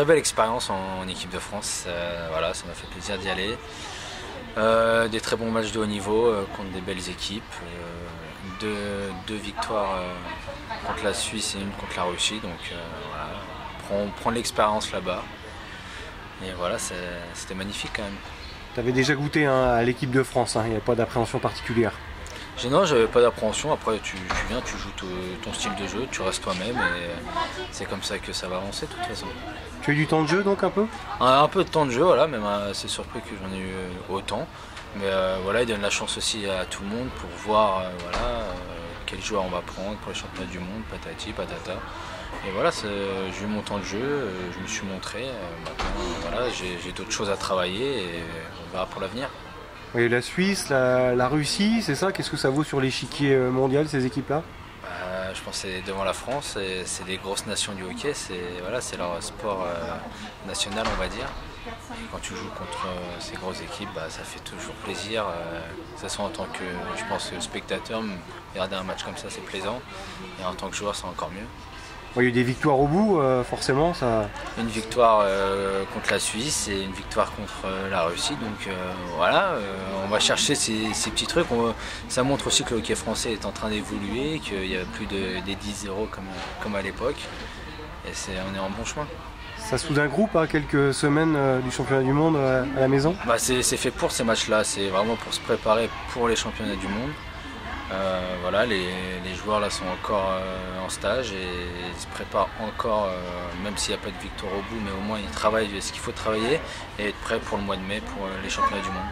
très belle expérience en, équipe de France. voilà, ça m'a fait plaisir d'y aller. Euh, des très bons matchs de haut niveau euh, contre des belles équipes. Euh, deux, victoires contre la Suisse et une contre la Russie. Donc voilà, on prend, l'expérience là-bas. Et voilà, c'était magnifique quand même. Tu avais déjà goûté hein, à l'équipe de France, hein, il n'y avait pas d'appréhension particulière non, j'avais pas d'appréhension. Après, tu, viens, tu joues ton style de jeu, tu restes toi-même et c'est comme ça que ça va avancer de toute façon. Tu as eu du temps de jeu donc un peu? Un, peu de temps de jeu, voilà, même assez surpris que j'en ai eu euh, autant. Mais euh, voilà, il donne la chance aussi à tout le monde pour voir euh, voilà, quel joueur on va prendre pour les championnats du monde, patati, patata. Et voilà, j'ai eu mon temps de jeu, je me suis montré. Maintenant, voilà, j'ai d'autres choses à travailler et on verra pour l'avenir. Oui, la Suisse, la, Russie, c'est ça? Qu'est-ce que ça vaut sur l'échiquier euh, mondial, ces équipes-là? Bah, Je pense que c'est devant la France, c'est des grosses nations du hockey, c'est voilà, leur sport euh, national, on va dire. Quand tu joues contre euh, ces grosses équipes, bah, ça fait toujours plaisir. ce soit en tant que, je pense, spectateur, regarder un match comme ça, c'est plaisant. Et en tant que joueur, c'est encore mieux il y a eu des victoires au bout, euh, forcément. Ça... Une victoire euh, contre la Suisse et une victoire contre euh, la Russie. Donc voilà, on va chercher ces, petits trucs. ça montre aussi que le hockey français est en train d'évoluer, qu'il y a plus de, des 10 euros comme, comme à l'époque. Et on est en bon chemin. Ça soude un groupe à quelques semaines du championnat du monde à la maison? Bah, C'est fait pour ces matchs-là, c'est vraiment pour se préparer pour les championnats du monde. Euh, voilà, les, joueurs là sont encore euh, en stage et ils se préparent encore, euh, même s'il n'y a pas de victoire au bout, mais au moins ils travaillent ce qu'il faut travailler et être prêts pour le mois de mai pour les championnats du monde.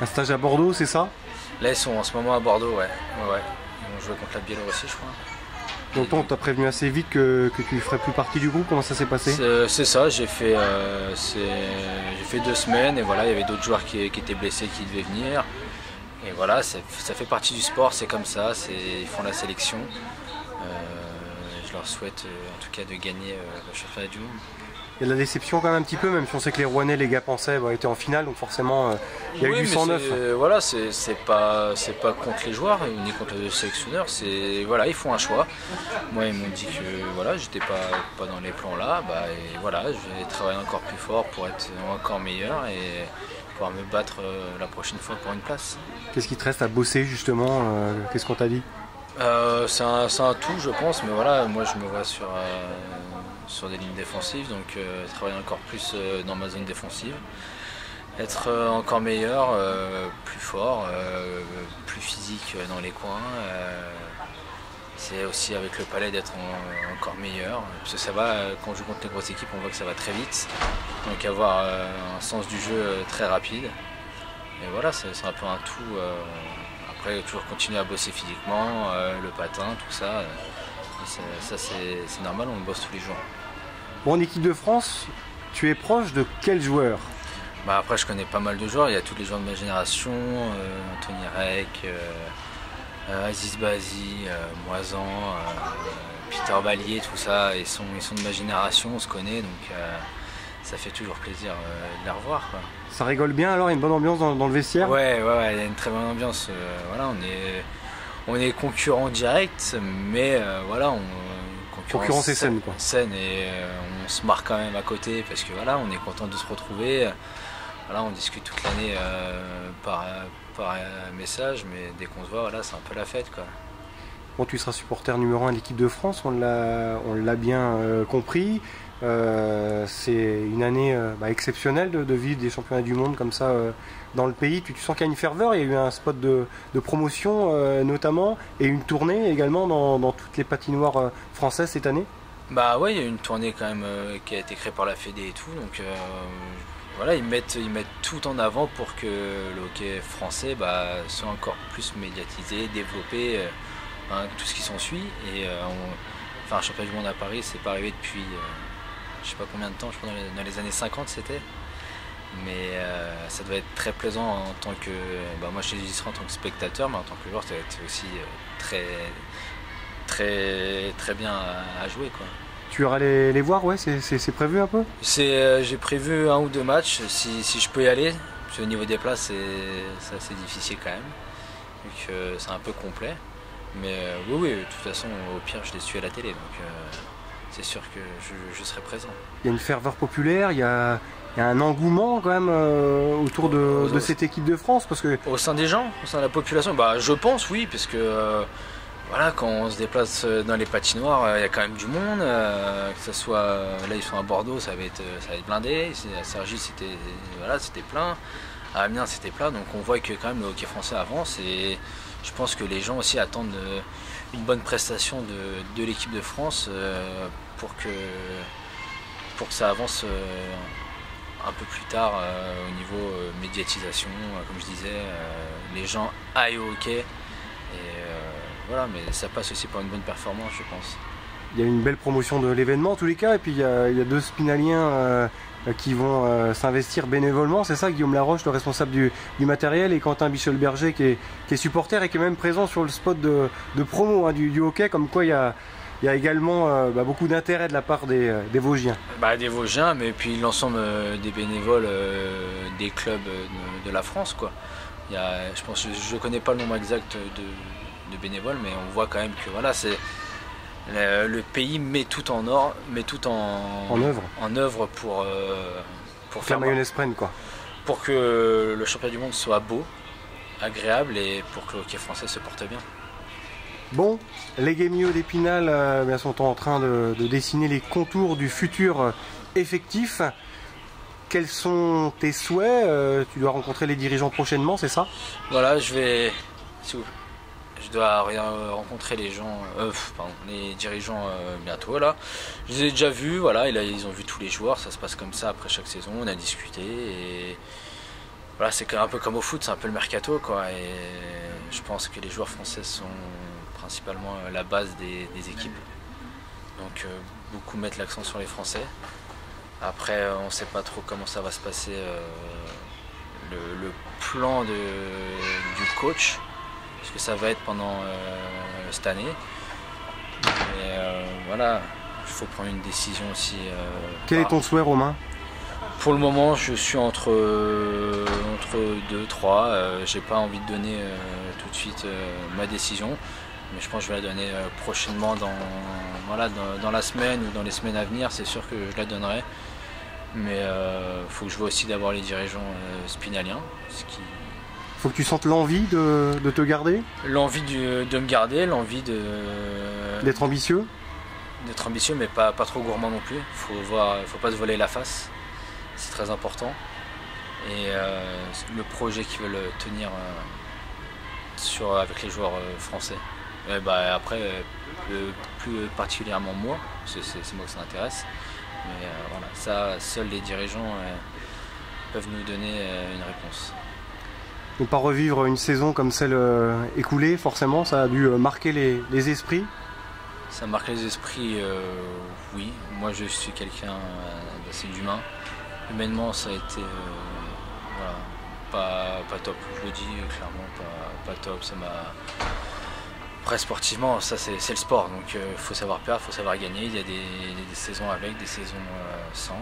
Un stage à Bordeaux, c'est ça? Là ils sont en ce moment à Bordeaux, ouais. ouais, Ils vont jouer contre la Biélorussie, je crois. Donc on t'a prévenu assez vite que, tu ne ferais plus partie du groupe, comment ça s'est passé? C'est ça, j'ai fait, fait deux semaines et voilà, il y avait d'autres joueurs qui, qui étaient blessés qui devaient venir. Et voilà, ça fait partie du sport, c'est comme ça, ils font la sélection. Euh, je leur souhaite euh, en tout cas de gagner euh, le championnat du monde. Il y a de la déception quand même un petit peu, même si on sait que les Rouennais, les gars pensaient, bah, étaient en finale, donc forcément il y a eu du 109. Voilà, c'est pas, pas contre les joueurs ni contre les sélectionneurs, voilà, ils font un choix. Moi ils m'ont dit que voilà, j'étais pas, pas dans les plans là, bah, et voilà, je vais travailler encore plus fort pour être encore meilleur et me battre euh, la prochaine fois pour une place. Qu'est-ce qui te reste à bosser justement euh, Qu'est-ce qu'on t'a dit? Euh, c'est un, tout, je pense, mais voilà, moi je me vois sur, sur des lignes défensives, donc travailler encore plus dans ma zone défensive, être encore meilleur, plus fort, plus physique dans les coins. C'est aussi avec le palais d'être encore meilleur, parce que ça va, quand je joue contre les grosses équipes, on voit que ça va très vite. Donc avoir euh, un sens du jeu euh, très rapide. Et voilà, c'est un peu un tout. Euh, après, toujours continuer à bosser physiquement, le patin, tout ça. ça, c'est normal, on bosse tous les jours. Bon, en équipe de France, tu es proche de quel joueur? Bah Après, je connais pas mal de joueurs. Il y a tous les joueurs de ma génération Anthony Reck, Aziz Bazi, Moisan, Peter Vallier, tout ça. Ils sont, ils sont de ma génération, on se connaît. Donc ça fait toujours plaisir euh, de la revoir. Ça rigole bien alors, il y a une bonne ambiance dans, le vestiaire? Ouais, ouais, il y a une très bonne ambiance. Euh, voilà, on est, on est concurrent direct, mais euh, voilà, on concurrence, et saine quoi. Saine et on se marre quand même à côté parce que voilà, on est content de se retrouver. Voilà, on discute toute l'année par, par message, mais dès qu'on se voit, voilà, c'est un peu la fête quoi. Bon, tu seras supporter numéro 1 de l'équipe de France, on l'a bien compris. Euh, c'est une année euh, bah, exceptionnelle de, vivre des championnats du monde comme ça euh, dans le pays. Tu, sens qu'il y a une ferveur, il y a eu un spot de, promotion notamment et une tournée également dans, toutes les patinoires françaises cette année Bah ouais, il y a une tournée quand même qui a été créée par la Fédé et tout. Donc voilà, ils mettent, tout en avant pour que le hockey français bah, soit encore plus médiatisé, développé, hein, tout ce qui s'ensuit. Et enfin, un championnat du monde à Paris, c'est pas arrivé depuis je sais pas combien de temps, je crois dans les, années 50 c'était. Mais euh, ça devait être très plaisant en tant que. Bah moi je suis en tant que spectateur, mais en tant que joueur, ça va être aussi euh, très, bien à, jouer. Tu iras les, les voir, ouais, c'est prévu un peu? Euh, J'ai prévu un ou deux matchs, si, si, je peux y aller. Parce qu'au niveau des places, c'est assez difficile quand même, vu que c'est un peu complet. Mais oui, oui, de toute façon, au pire, je les suis à la télé. Donc, c'est sûr que je, serai présent. Il y a une ferveur populaire, il y a, un engouement quand même euh, autour de, cette équipe de France parce que au sein des gens, au sein de la population, bah je pense oui, parce que euh, voilà, quand on se déplace dans les patinoires, euh, il y a quand même du monde. que ce soit là, ils sont à Bordeaux, ça va être, ça va être blindé. À Sergi, c'était voilà, plein. À Amiens, c'était plein. Donc on voit que quand même le hockey français avance et je pense que les gens aussi attendent une bonne prestation de, l'équipe de France euh, pour, que, pour que ça avance euh, un peu plus tard euh, au niveau médiatisation, comme je disais, les gens aillent au hockey. Voilà, mais ça passe aussi par une bonne performance, je pense. Il y a une belle promotion de l'événement en tous les cas, et puis il y a, deux spinaliens euh, qui vont euh, s'investir bénévolement. C'est ça, Guillaume Laroche, le responsable du, matériel, et Quentin Bichel-Berger, qui est, supporter et qui est même présent sur le spot de, promo hein, du, hockey, comme quoi il y a, également euh, bah, beaucoup d'intérêt de la part des, Vosgiens. Bah, des Vosgiens, mais puis l'ensemble des bénévoles des clubs de, la France. Quoi. Il je pense, je ne connais pas le nombre exact de, de, bénévoles, mais on voit quand même que voilà, c'est le, pays met tout en or, met tout en, en œuvre, en œuvre pour, euh, pour faire mayonnaise prenne quoi. Pour que le championnat du monde soit beau, agréable et pour que le hockey français se porte bien. Bon, les Guémieux d'Épinal euh, sont en train de, dessiner les contours du futur euh, effectif. Quels sont tes souhaits? Tu dois rencontrer les dirigeants prochainement, c'est ça? Voilà, je vais je dois rencontrer les gens, euh, les dirigeants euh, bientôt là. Je les ai déjà vus, voilà, ils ont vu tous les joueurs, ça se passe comme ça après chaque saison, on a discuté et voilà, c'est un peu comme au foot, c'est un peu le mercato quoi. Et je pense que les joueurs français sont principalement euh, la base des, équipes. Donc beaucoup mettent l'accent sur les Français. Après, on ne sait pas trop comment ça va se passer. le, plan du coach, ce que ça va être pendant euh, cette année. Et euh, voilà, il faut prendre une décision aussi. Euh, Quel est ton souhait, Romain? Pour le moment, je suis entre, entre 2, 3. j'ai pas envie de donner tout de suite ma décision, mais je pense que je vais la donner prochainement dans, voilà, dans, la semaine ou dans les semaines à venir. C'est sûr que je la donnerai. Mais il faut que je vois aussi d'abord les dirigeants spinaliens, ce qui, faut que tu sentes l'envie de, te garder L'envie de me garder, l'envie de. D'être ambitieux D'être ambitieux, mais pas, pas trop gourmand non plus. Faut voir, faut pas se voler la face. C'est très important. Et euh, le projet qu'ils veulent tenir euh, sur, avec les joueurs euh, français. bah, après, plus particulièrement moi, c'est moi que ça intéresse. Mais voilà, ça, seuls les dirigeants peuvent nous donner une réponse ne pas revivre une saison comme celle euh, écoulée, forcément, ça a dû euh, marquer les, esprits Ça a marqué les esprits, euh, oui. Moi, je suis quelqu'un d'assez humain. Humainement, ça a été pas, top, je le dis clairement, pas, top. Ça. Après, sportivement, ça c'est le sport, donc il faut savoir perdre, il faut savoir gagner. Il y a des saisons avec, des saisons sans.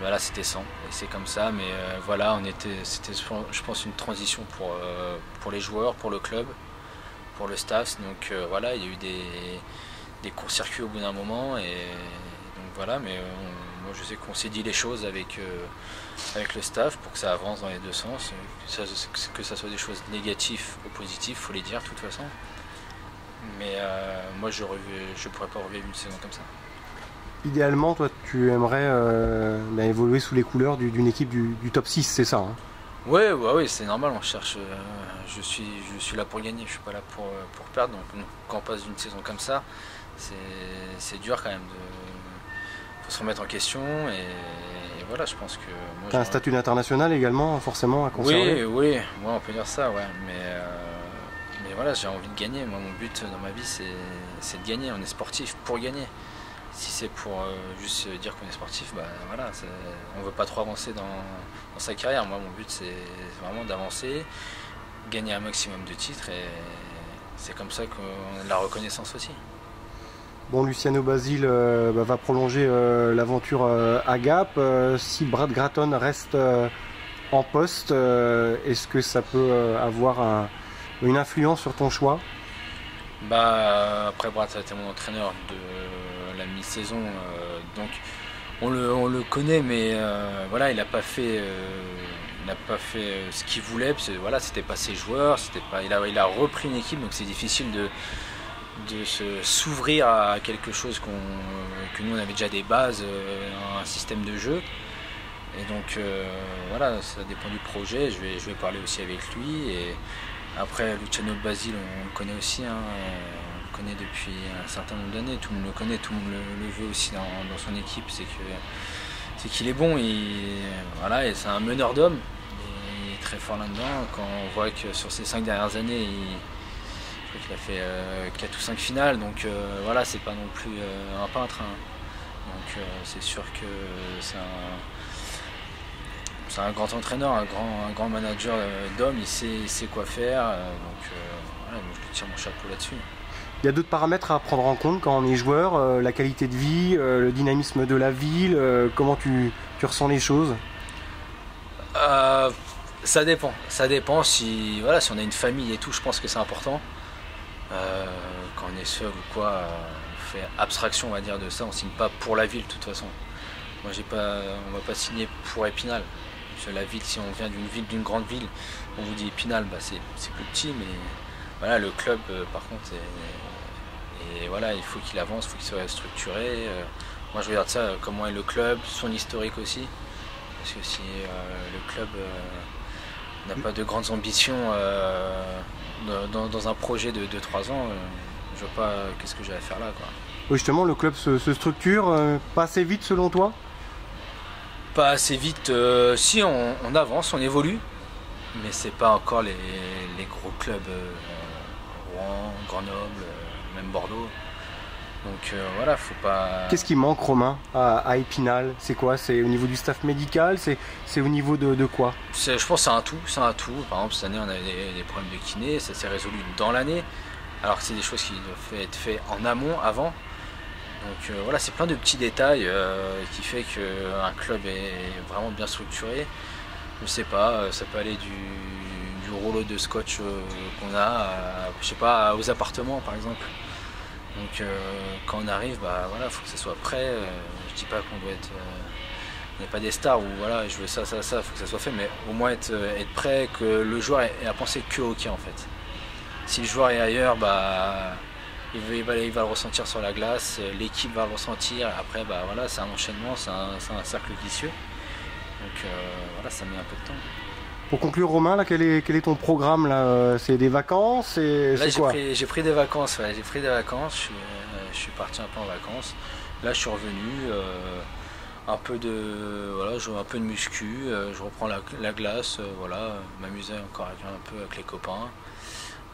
Bah là c'était 100 et c'est comme ça mais euh, voilà on était c'était je pense une transition pour, euh, pour les joueurs pour le club pour le staff. Donc euh, voilà il y a eu des, des courts-circuits au bout d'un moment et donc voilà mais moi je sais qu'on s'est dit les choses avec avec le staff pour que ça avance dans les deux sens. Que ça, soit des choses négatives ou positives faut les dire de toute façon. Mais moi je ne pourrais pas revivre une saison comme ça idéalement, toi, tu aimerais euh, bah, évoluer sous les couleurs d'une équipe du, top 6, c'est ça hein? Ouais, ouais, c'est normal, on cherche. Euh, je, suis, je suis là pour gagner, je suis pas là pour, euh, pour perdre. Donc, quand on passe d'une saison comme ça, c'est dur quand même. Il faut se remettre en question et, voilà, je pense que. T'as un statut international également, forcément, à conserver? Oui, oui, on peut dire ça, ouais. Mais, mais voilà, j'ai envie de gagner. Moi, mon but dans ma vie, c'est de gagner. On est sportif pour gagner. Si c'est pour euh, juste dire qu'on est sportif, bah voilà, on veut pas trop avancer dans, sa carrière. Moi, mon but, c'est vraiment d'avancer, gagner un maximum de titres et c'est comme ça qu'on a de la reconnaissance aussi. Bon, Luciano Basile euh, bah, va prolonger euh, l'aventure à Gap. si Brad Gratton reste en poste, est-ce que ça peut avoir une influence sur ton choix? Bah, Après, Brad, ça a été mon entraîneur de la mi-saison. donc on le, connaît, mais voilà, il n'a pas fait, il pas fait ce qu'il voulait. voilà, c'était pas ses joueurs, c'était pas, il a, il a repris une équipe, donc c'est difficile de de s'ouvrir à quelque chose que nous on avait déjà des bases, un système de jeu. Et donc voilà, ça dépend du projet. Je vais, je vais parler aussi avec lui. Et après, Luciano Basile, on le connaît aussi. Hein, on le connaît depuis un certain nombre d'années. Tout le monde le connaît, tout le monde le, veut aussi dans, son équipe. C'est qu'il est bon. Voilà, c'est un meneur d'hommes. Il est très fort là-dedans. Quand on voit que sur ces cinq dernières années, il, a fait 4 euh, ou 5 finales, donc euh, voilà, c'est pas non plus euh, un peintre. Hein. Donc c'est sûr que c'est un un grand entraîneur, un grand, un grand manager d'hommes, il sait, sait, quoi faire. donc voilà, je lui tire mon chapeau là-dessus. Il y a d'autres paramètres à prendre en compte quand on est joueur, la qualité de vie, le dynamisme de la ville, comment tu, ressens les choses Ça dépend. Ça dépend si, on a une famille et tout, je pense que c'est important. Euh, quand on est seul ou quoi, on fait abstraction, dire, de ça. On signe pas pour la ville, de toute façon. Moi, j'ai pas, on va pas signer pour Épinal. ville, si on vient d'une ville, d'une grande ville, on vous dit Épinal, bah, c'est plus petit, mais voilà, le club, euh, par contre, et voilà, il faut qu'il avance, il faut qu'il soit structuré. Euh, moi, je regarde ça, comment est le club, son historique aussi. Parce que si le club n'a pas de grandes ambitions dans, un projet de 2-3 ans, euh, je vois pas qu'est-ce que j'ai à faire là. Quoi. justement, le club se, structure euh, pas assez vite selon toi? Pas assez vite, euh, si on, avance, on évolue, mais c'est pas encore les, gros clubs, Rouen, Grenoble, même Bordeaux. Donc voilà, faut pas. Qu'est-ce qui manque, Romain, à, Épinal? C'est quoi? C'est au niveau du staff médical? C'est au niveau de, de quoi? Je pense que c'est un tout. C'est un tout. Par exemple, cette année, on a des, des problèmes de kiné. Ça s'est résolu dans l'année. Alors que c'est des choses qui doivent être faites en amont, avant. Donc voilà, c'est plein de petits détails qui fait qu'un club est vraiment bien structuré. Je sais pas, ça peut aller du, rouleau de scotch qu'on a, je sais pas, aux appartements par exemple. Donc euh, quand on arrive, bah voilà, faut que ça soit prêt. Euh, je dis pas qu'on doit être, euh, on n'est pas des stars ou voilà, je veux ça, ça, ça, faut que ça soit fait, mais au moins être, être prêt, que le joueur ait à penser que hockey en fait. Si le joueur est ailleurs, bah il va, il va, le ressentir sur la glace, l'équipe va le ressentir. Après, bah voilà, c'est un enchaînement, c'est un, cercle vicieux. Donc voilà, ça met un peu de temps. Pour conclure, Romain, là, quel, est, quel est ton programme là C'est des vacances Là, j'ai pris, des vacances. j'ai pris des vacances. Je suis, parti un peu en vacances. Là, je suis revenu. Euh, un peu de voilà, je un peu de muscu. Euh, je reprends la, glace. Euh, voilà, m'amuser encore un peu avec les copains.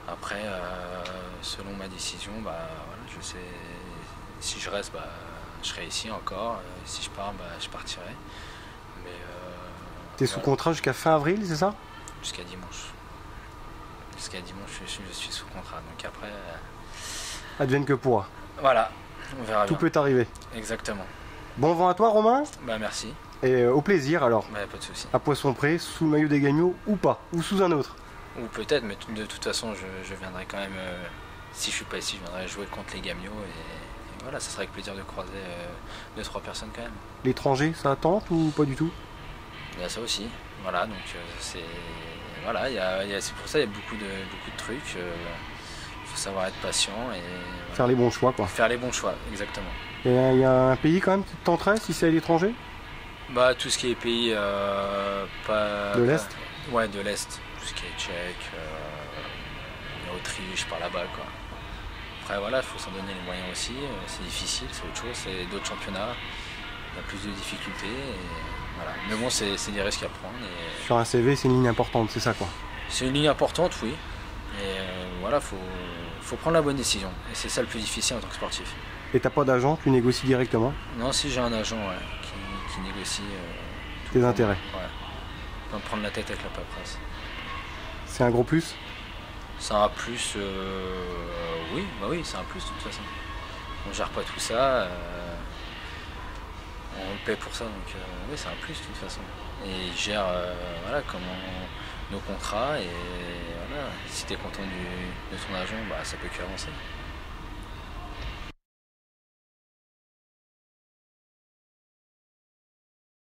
Après, selon ma décision, bah, je sais si je reste, bah, je serai ici encore. si je pars, bah, je partirai. T'es sous contrat jusqu'à fin avril, c'est ça? Jusqu'à dimanche. Jusqu'à dimanche, je, suis sous contrat. Donc après. Euh, Advienne que pourra. Voilà, on verra. Tout peut arriver. Exactement. Bon vent à toi, Romain? Bah merci. Et euh, au plaisir alors. Bah, pas de soucis. À Poisson Pré, sous le maillot des Gagnots ou pas, ou sous un autre? Ou peut-être, mais de toute façon, je, viendrai quand même. Euh, si je suis pas ici, je viendrai jouer contre les Gamiots et, voilà, ça serait avec plaisir de croiser deux trois personnes quand même. L'étranger, ça tente ou pas du tout? Il y a ça aussi. Voilà, donc euh, c'est voilà, c'est pour ça il y a beaucoup de, beaucoup de trucs. Euh, il faut savoir être patient et faire les bons choix quoi. Faire les bons choix, exactement. Et il y a un pays quand même qui tenterait si c'est à l'étranger? Bah tout ce qui est pays euh, pas de l'est. Ouais, de l'est, tout ce qui est tchèque, Autriche par là-bas quoi. Après voilà, il faut s'en donner les moyens aussi. C'est difficile, c'est autre chose, c'est d'autres championnats. Il y a plus de difficultés. Mais bon, c'est des risques à prendre. Sur un CV, c'est une ligne importante, c'est ça quoi C'est une ligne importante, oui. Et euh, voilà, faut, faut prendre la bonne décision. Et c'est ça le plus difficile en tant que sportif. Et t'as pas d'agent, tu négocies directement? Non, si j'ai un agent qui, négocie. Euh, Tes intérêts Ouais. Pas me prendre la tête avec la paperasse. C'est un gros plus? C'est un plus, euh, oui, bah oui, c'est un plus de toute façon. On gère pas tout ça on le paie pour ça, donc euh, oui, c'est un plus de toute façon. Et il gère euh, voilà, comment nos contrats et voilà, si tu es content de ton agent, bah, ça peut qu'avancer.